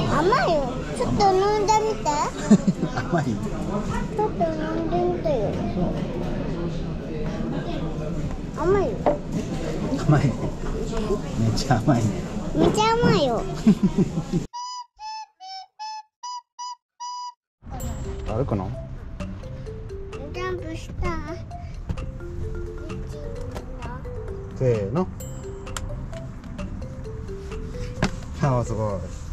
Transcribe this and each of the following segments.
甘いよ。ちょっと飲んでみて。甘い？ちょっと飲んでみてよ。甘いよ。甘いね。めっちゃ甘いね。めっちゃ甘いよ。歩くのジャンプした？せーの。ああすごい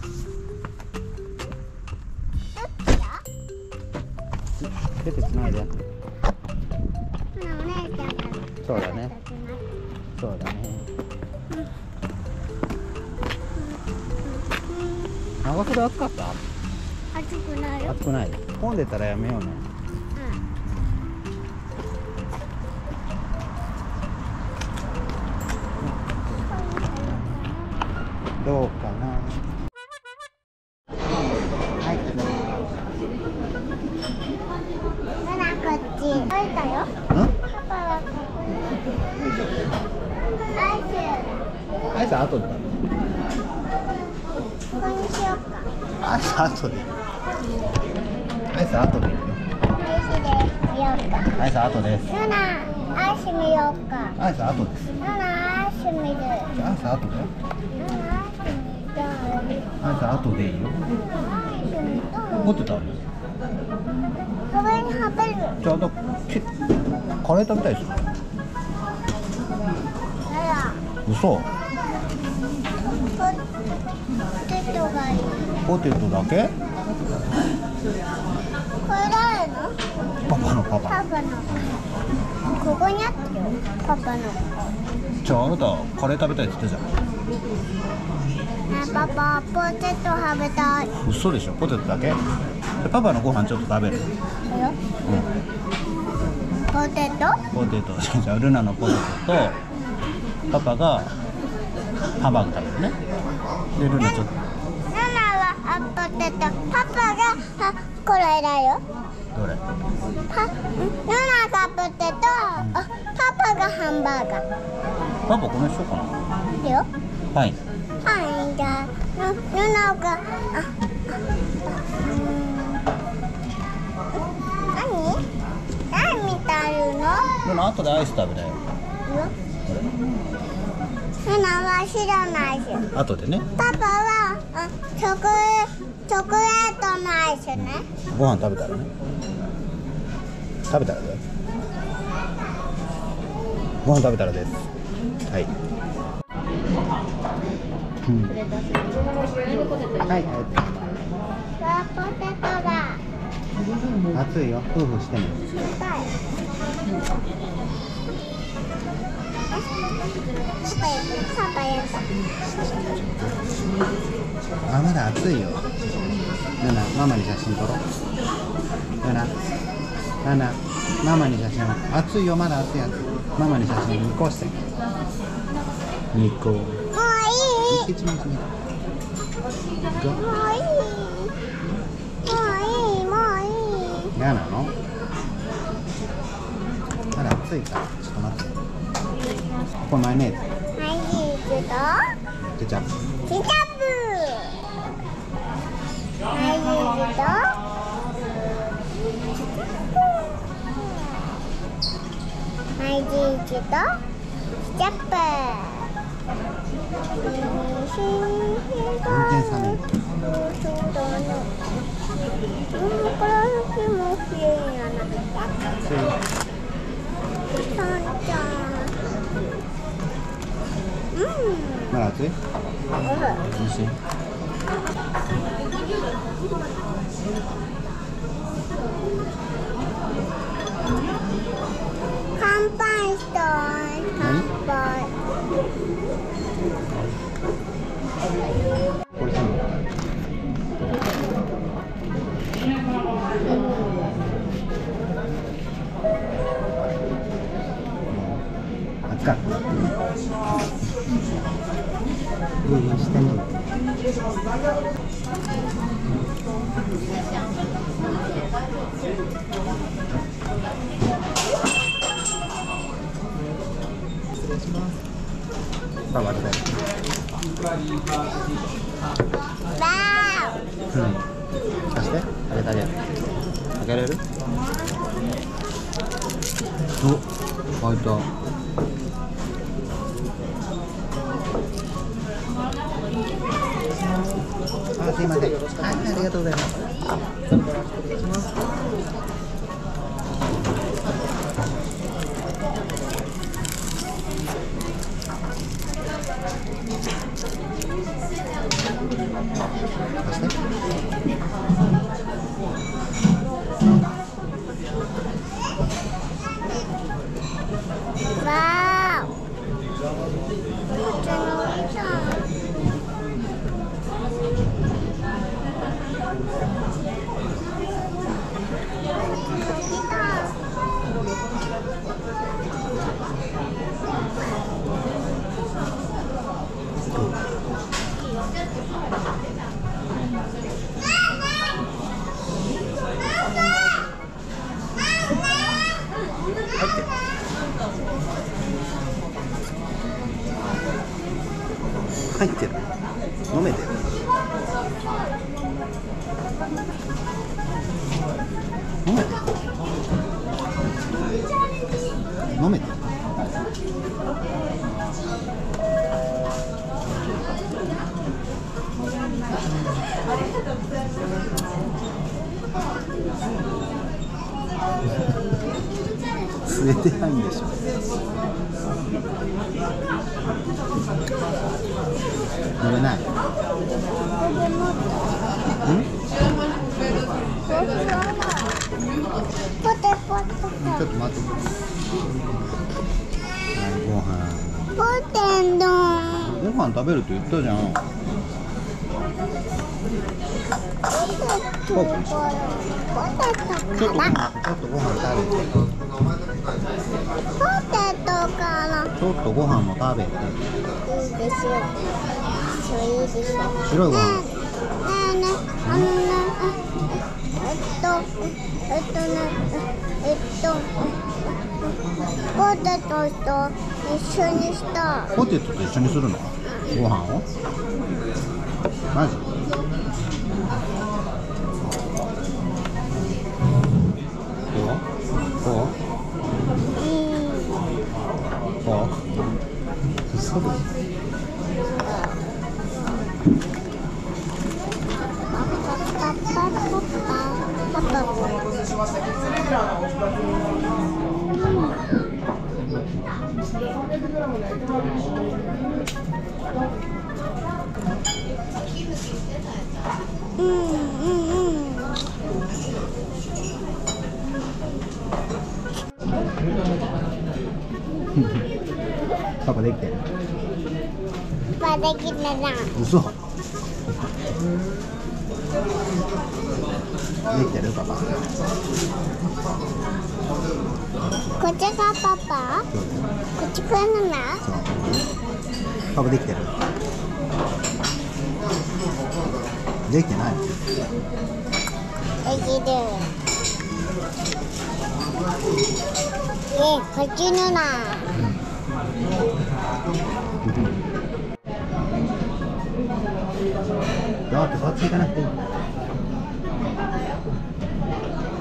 手でつないで。そうだね。そうだね。長袖暑かった？暑くないよ。暑くない。混んでたらやめようね。どうかなはいママこっち書いたよんパパはここにアイスアイス後でここにしようかアイス後でアイス後でいいよアイスで見ようかアイス後です。ナナアイス見ようかアイス後です。ナナアイス見るアイス後でナナアイス後でいいよアイス見たい持ってたこれに食べるちょうどきカレー食べたいです。嘘ポテトだけパパのパパパパの。ここにあったよ。パパの。じゃああなたカレー食べたいって言ったじゃねパパポテト食べたい。ん嘘でしょ？ポテトだけ？でパパのご飯ちょっと食べる？よ。うポテト？んポテト。じゃあルナのポテトとパパがハンバーグ食べるね。でルナちょっとあポテト。パパがあこれだよ。どれ？パナナがポテト。あパパがハンバーガパパこれにしようかな。ーよ。はい。はいじゃあナナがあ何何見てあるのルナ後でアイス食べたよナナは知らないし後でねパパはあチョコレチョコレートのアイスね。ご飯食べたらね食べたらだよご飯食べたらです。はい。うん。はいわポテトだ。暑いよ。夫婦してね。痛いパパやったあまだ暑いよ。ナナママに写真撮ろう。ナナナナママに写真。暑いよまだ暑いやつ。ママに写真2個して。2個もういい。もういい。もういい。もういい。嫌なの？まだ暑いから。ちょっと待ってこれマヨネーズマジックとケチャップ。ケチャップ。マジックとマジックとケチャップ。全然寒いうんこれ気持ちいいやな暑いよさんちゃんうんまだ暑い美味しい乾杯したい乾杯パパ食すいません。はいありがとうございます。入ってる。入ってる。飲めてる。吸えてないんでしょ。乗れな。いん？ポテポテちょっと待って。はいご飯。ポテドンご飯食べるって言ったじゃん。ポテトポテちょっとご飯ちょっとご飯食べて。ポテトから。ちょっとご飯も食べて。いいですよ。そういいですよ白いご飯。ね。えねえねあのねえっとえっとねえっとポテトと一緒にした。ポテトと一緒にするの？ご飯を？マジ？パパパパパパパうんうんうん。ょ パパできてる。できたな嘘。できてるパパこっちがパパ。こっちがママそう。パパできてる。できてない？できる。えこっちのなだってそっち行かなくていい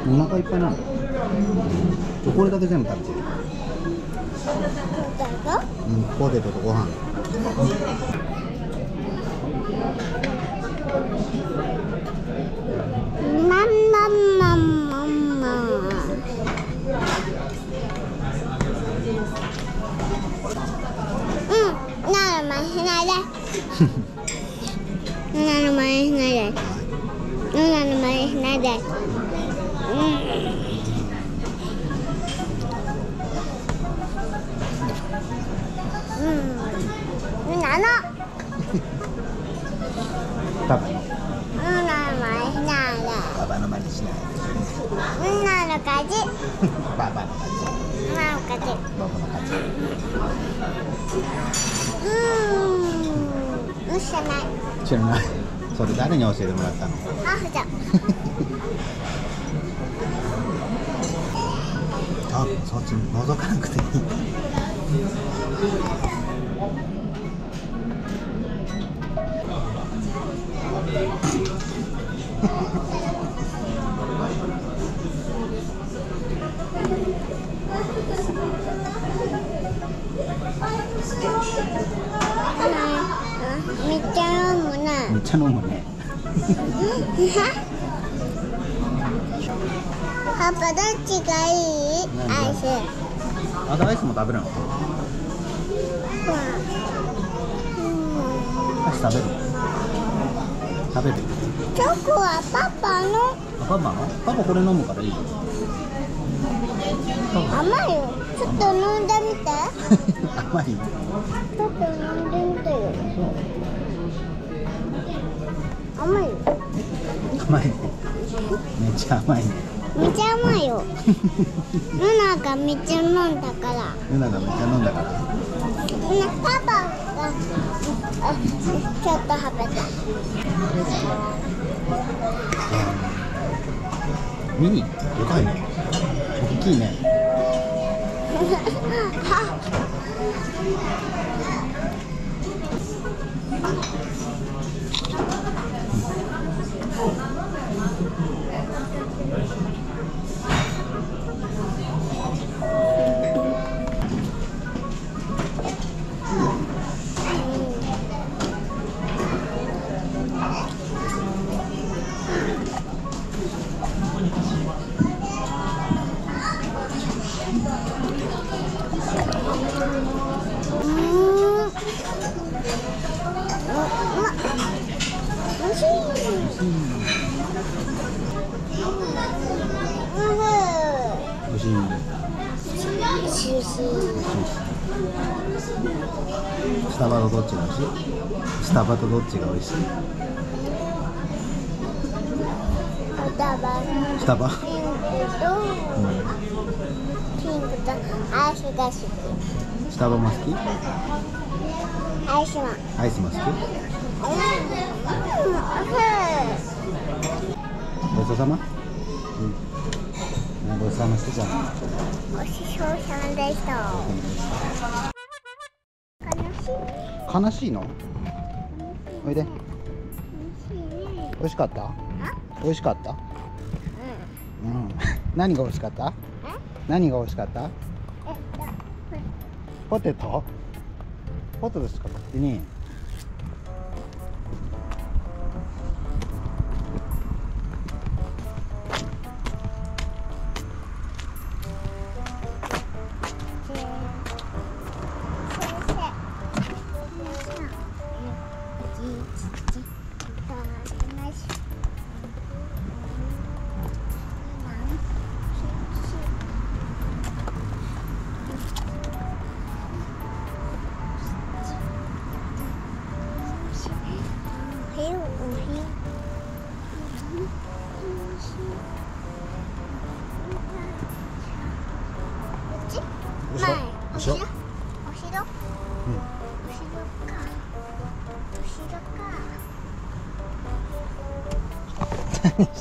お腹いっぱいなのこれだけ全部食べてるうんポテトとご飯うんなるましないでなるましないでなるましないでうんうんなのパパのうんなるましないで。パパの真似しないうんなのかじパパの勝ちなのかじ僕の勝ちうんうん知らない。知らない。それ誰に教えてもらったの？あふじゃあ。そっち覗かなくていい。め っちゃ飲むねめっちゃ飲むね。パパどっちがいい？アイス。あとアイスも食べるの？アイス食べる？食べる？チョコはパパの？あパパの？パパこれ飲むからいいよ。甘いよ。ちょっと飲んでみて。甘いちょっと飲んでみてよ甘いよ甘いね。めっちゃ甘いね。めっちゃ甘いよ。ルナがめっちゃ飲んだから。ルナがめっちゃ飲んだから。ねパパがあちょっと食べた。ミニでかいね。大きいね 美味しい。おいしいスタバとどっちが美味しい？スタバとどっちが美味しい？おたばスタバ。ピンクとピンクとアイスが好き。スタバも好き？アイスは。アイスも好き？ごちそうさま？うん。ごちそうさましてじゃんごちそうさまでした。悲しい悲しいの？おいで。美味しかった？あ美味しかった？ううん。何が美味しかった？何が美味しかった？ポテト？ポテトしか？食ってね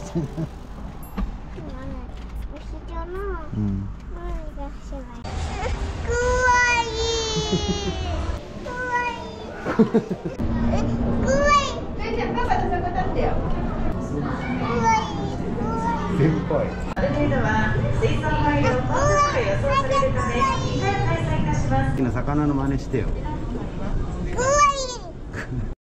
何してんの後ろのうん前がしばい。かわい。い。先輩アルテイドは水槽配慮を、開催い。たします。好きな魚の真似してよ